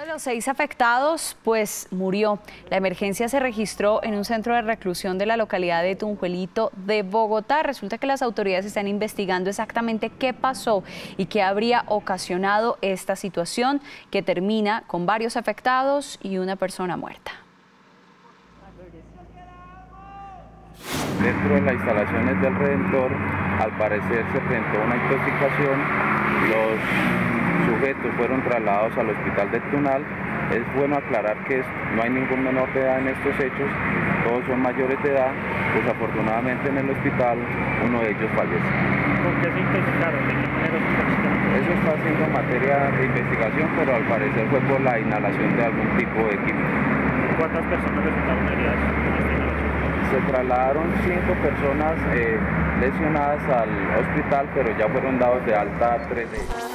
de los seis afectados, pues murió. La emergencia se registró en un centro de reclusión de la localidad de Tunjuelito de Bogotá. Resulta que las autoridades están investigando exactamente qué pasó y qué habría ocasionado esta situación que termina con varios afectados y una persona muerta. Dentro de las instalaciones del Redentor, al parecer se presentó una intoxicación. Los sujetos fueron trasladados al hospital de Tunal. Es bueno aclarar que no hay ningún menor de edad en estos hechos, todos son mayores de edad, Desafortunadamente en el hospital uno de ellos fallece. ¿Por qué se intoxicaron? ¿De qué manera se Eso está siendo materia de investigación, pero al parecer fue por la inhalación de algún tipo de químico. ¿Cuántas personas resultaron heridas? Se trasladaron cinco personas eh, lesionadas al hospital, pero ya fueron dados de alta tres de ellos.